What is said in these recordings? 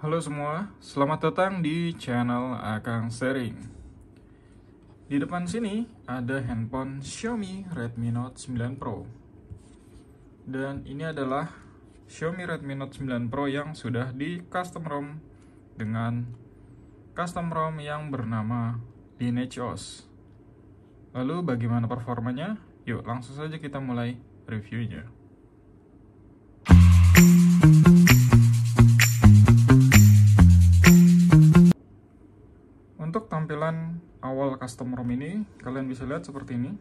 Halo semua, selamat datang di channel Akang Sharing. Di depan sini ada handphone Xiaomi Redmi Note 9 Pro. Dan ini adalah Xiaomi Redmi Note 9 Pro yang sudah di custom ROM dengan custom ROM yang bernama Lineage OS. Lalu bagaimana performanya? Yuk langsung saja kita mulai reviewnya. Tampilan awal custom ROM ini, kalian bisa lihat seperti ini.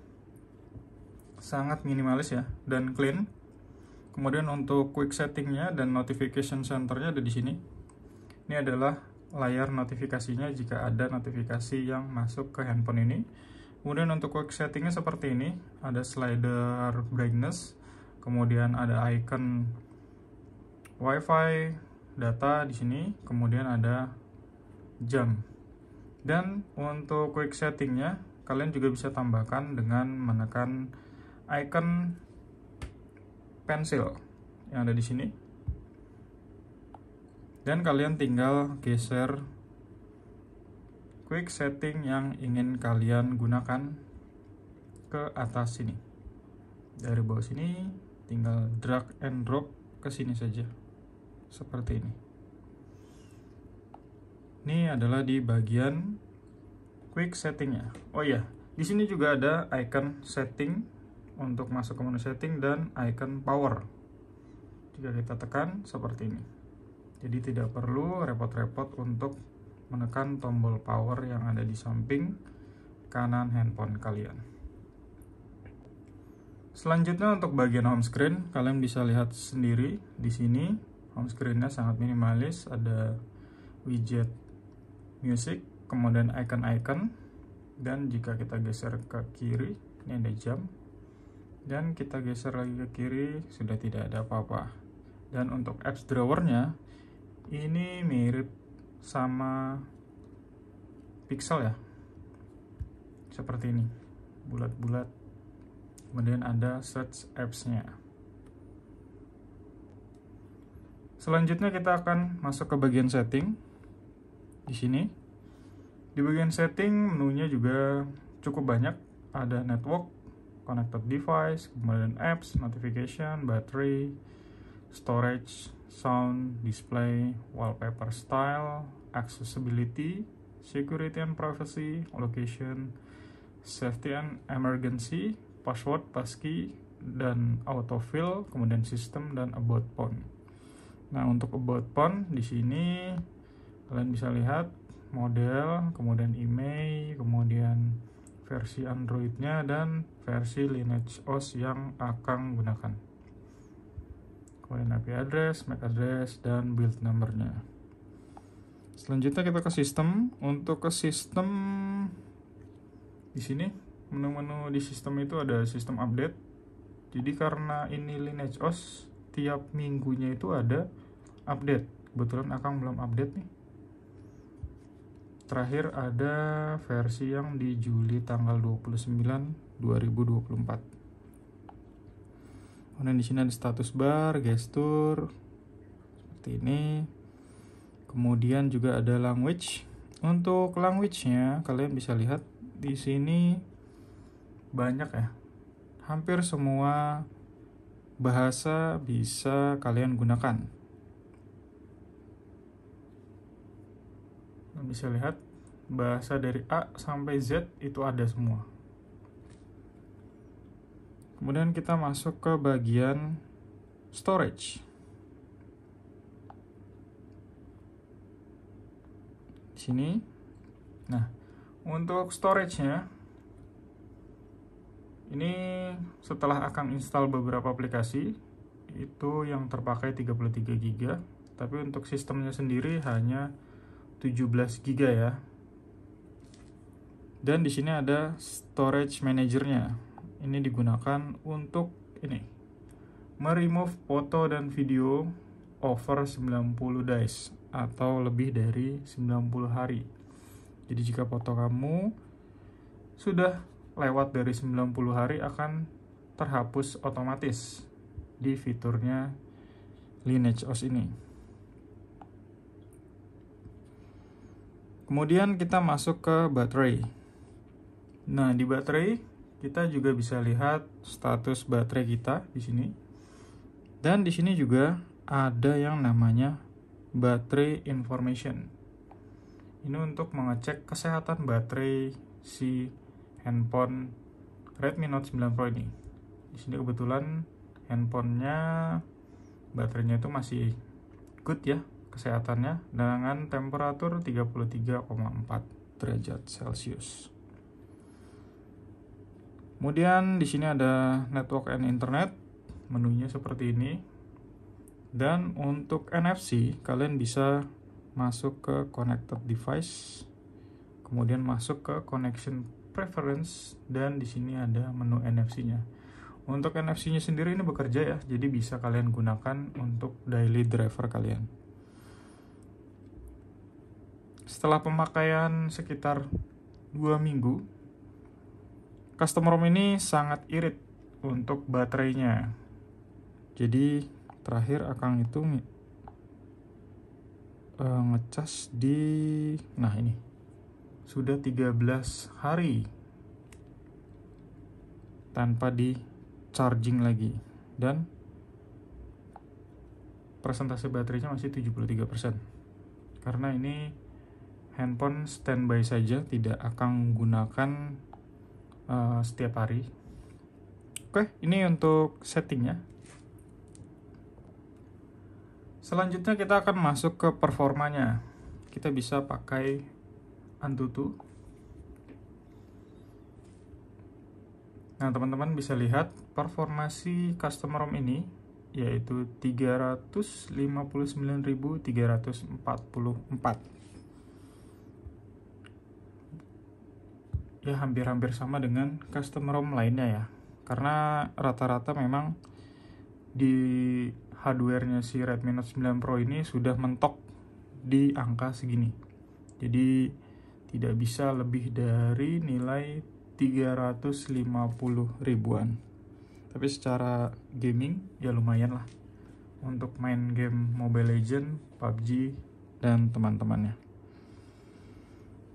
Sangat minimalis ya, dan clean. Kemudian untuk quick settingnya dan notification centernya ada di sini. Ini adalah layar notifikasinya jika ada notifikasi yang masuk ke handphone ini. Kemudian untuk quick settingnya seperti ini, ada slider brightness, kemudian ada icon WiFi, data di sini, kemudian ada jam dan untuk quick settingnya, kalian juga bisa tambahkan dengan menekan icon pensil yang ada di sini. Dan kalian tinggal geser quick setting yang ingin kalian gunakan ke atas sini. Dari bawah sini tinggal drag and drop ke sini saja. Seperti ini. Ini adalah di bagian quick settingnya. Oh iya, di sini juga ada icon setting untuk masuk ke menu setting dan icon power. Jika kita tekan seperti ini. Jadi tidak perlu repot-repot untuk menekan tombol power yang ada di samping kanan handphone kalian. Selanjutnya untuk bagian home screen, kalian bisa lihat sendiri di sini home screennya sangat minimalis, ada widget music, kemudian icon-icon, dan jika kita geser ke kiri, ini ada jam, dan kita geser lagi ke kiri, sudah tidak ada apa-apa. Dan untuk apps drawernya, ini mirip sama pixel ya, seperti ini, bulat-bulat, kemudian ada search apps-nya. Selanjutnya kita akan masuk ke bagian setting di sini. Di bagian setting menunya juga cukup banyak. Ada network, connected device, kemudian apps, notification, battery, storage, sound, display, wallpaper style, accessibility, security and privacy, location, safety and emergency, password, passkey, dan autofill, kemudian sistem dan about phone. Nah, untuk about phone di sini kalian bisa lihat model kemudian email kemudian versi Androidnya dan versi Lineage OS yang akan gunakan. Kemudian IP address, MAC address, dan build numbernya. Selanjutnya kita ke sistem. Untuk ke sistem di sini menu-menu di sistem itu ada sistem update. Jadi karena ini Lineage OS tiap minggunya itu ada update. Kebetulan akan belum update nih terakhir ada versi yang di Juli tanggal 29 2024 kemudian di sini ada status bar gestur seperti ini. Kemudian juga ada language. Untuk language-nya kalian bisa lihat di sini banyak ya. Hampir semua bahasa bisa kalian gunakan bisa lihat bahasa dari A sampai Z itu ada semua. Kemudian kita masuk ke bagian storage. Di sini. Nah, untuk storage-nya ini setelah akan install beberapa aplikasi itu yang terpakai 33 GB, tapi untuk sistemnya sendiri hanya 17 GB ya. Dan di sini ada storage manajernya. Ini digunakan untuk ini. Meremove foto dan video over 90 days atau lebih dari 90 hari. Jadi jika foto kamu sudah lewat dari 90 hari akan terhapus otomatis di fiturnya Lineage OS ini. Kemudian kita masuk ke baterai. Nah, di baterai kita juga bisa lihat status baterai kita di sini. Dan di sini juga ada yang namanya baterai information. Ini untuk mengecek kesehatan baterai si handphone Redmi Note 9 Pro ini. Di sini kebetulan handphonenya baterainya itu masih good ya kesehatannya dengan temperatur 33,4 derajat Celcius. Kemudian di sini ada network and internet, menunya seperti ini. Dan untuk NFC, kalian bisa masuk ke connected device, kemudian masuk ke connection preference dan di sini ada menu NFC-nya. Untuk NFC-nya sendiri ini bekerja ya, jadi bisa kalian gunakan untuk daily driver kalian. Setelah pemakaian sekitar dua minggu, customer ROM ini sangat irit untuk baterainya. Jadi terakhir akan itu uh, ngecas di nah ini sudah 13 hari tanpa di charging lagi dan persentase baterainya masih 73% karena ini handphone standby saja tidak akan menggunakan uh, setiap hari. Oke ini untuk settingnya. Selanjutnya kita akan masuk ke performanya. Kita bisa pakai Antutu. Nah teman-teman bisa lihat performasi custom ROM ini yaitu 359.344 ya hampir-hampir sama dengan custom ROM lainnya ya. Karena rata-rata memang di hardware-nya si Redmi Note 9 Pro ini sudah mentok di angka segini. Jadi tidak bisa lebih dari nilai 350 ribuan. Tapi secara gaming ya lumayan lah untuk main game Mobile Legend, PUBG, dan teman-temannya.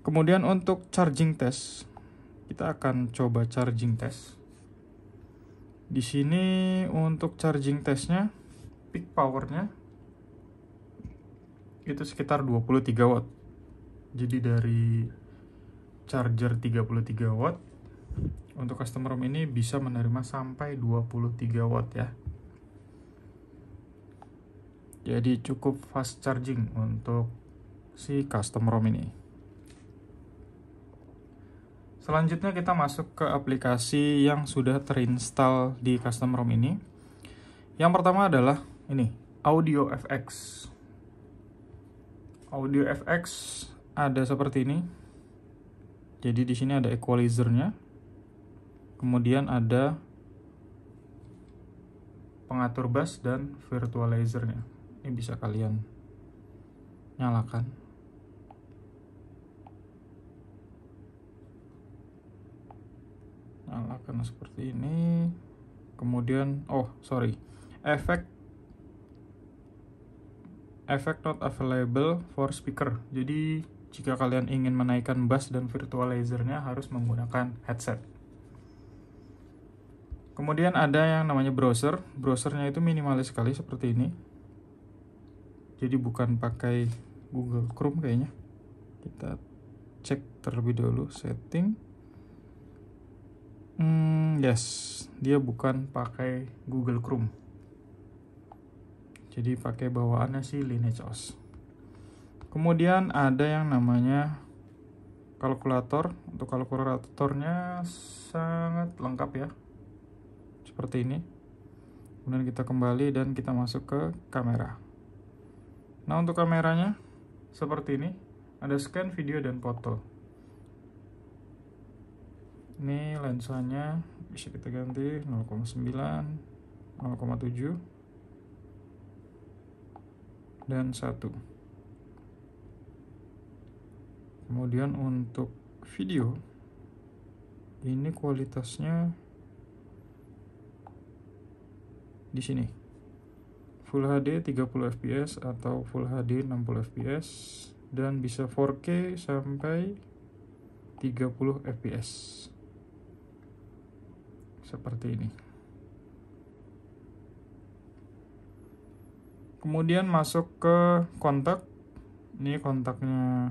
Kemudian untuk charging test, kita akan coba charging test. Di sini untuk charging testnya, peak powernya itu sekitar 23 watt. Jadi dari charger 33 watt untuk customer ROM ini bisa menerima sampai 23 watt ya. Jadi cukup fast charging untuk si custom ROM ini. Selanjutnya kita masuk ke aplikasi yang sudah terinstall di custom ROM ini. Yang pertama adalah ini, Audio FX. Audio FX ada seperti ini. Jadi di sini ada equalizernya. Kemudian ada pengatur bass dan virtualizernya. Ini bisa kalian nyalakan. Nyalakan seperti ini kemudian oh sorry. Efek efek not available for speaker. Jadi jika kalian ingin menaikkan bass dan virtualizernya harus menggunakan headset. Kemudian ada yang namanya browser. Browsernya itu minimalis sekali seperti ini. Jadi bukan pakai Google Chrome kayaknya. Kita cek terlebih dahulu setting Hmm, yes, dia bukan pakai Google Chrome. Jadi pakai bawaannya si Lineage OS. Kemudian ada yang namanya kalkulator. Untuk kalkulatornya sangat lengkap ya. Seperti ini. Kemudian kita kembali dan kita masuk ke kamera. Nah, untuk kameranya seperti ini. Ada scan video dan foto ini lensanya bisa kita ganti 0,9 0,7 dan 1 kemudian untuk video ini kualitasnya di sini. Full HD 30 fps atau Full HD 60 fps dan bisa 4K sampai 30 fps seperti ini. Kemudian masuk ke kontak. Ini kontaknya.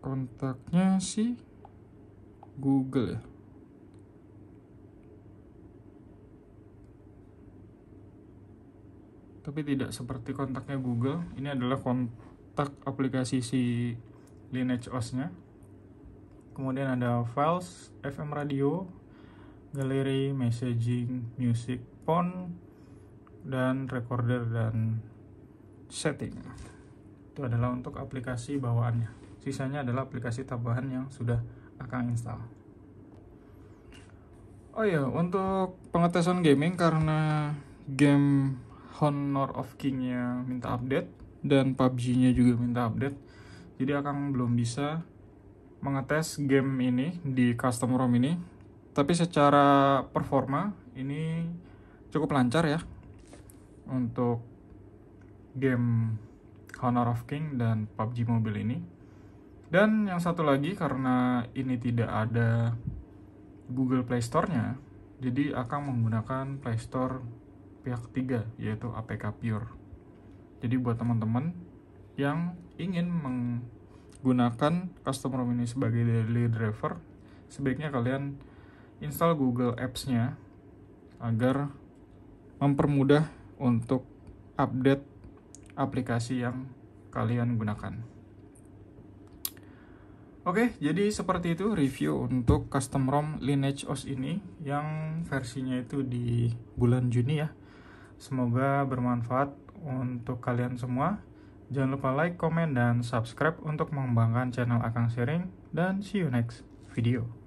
Kontaknya si Google ya. Tapi tidak seperti kontaknya Google. Ini adalah kontak aplikasi si Lineage OS nya kemudian ada files FM radio galeri messaging music phone dan recorder dan setting itu adalah untuk aplikasi bawaannya sisanya adalah aplikasi tambahan yang sudah akan install oh ya untuk pengetesan gaming karena game Honor of King-nya minta update dan PUBG-nya juga minta update. Jadi akan belum bisa mengetes game ini di custom ROM ini. Tapi secara performa ini cukup lancar ya untuk game Honor of King dan PUBG Mobile ini. Dan yang satu lagi karena ini tidak ada Google Play Store-nya, jadi akan menggunakan Play Store pihak ketiga yaitu APK Pure. Jadi buat teman-teman yang ingin menggunakan custom ROM ini sebagai daily driver, sebaiknya kalian install Google Apps-nya agar mempermudah untuk update aplikasi yang kalian gunakan. Oke, jadi seperti itu review untuk custom ROM Lineage OS ini yang versinya itu di bulan Juni ya. Semoga bermanfaat untuk kalian semua. Jangan lupa like, komen, dan subscribe untuk mengembangkan channel Akang Sharing. Dan see you next video.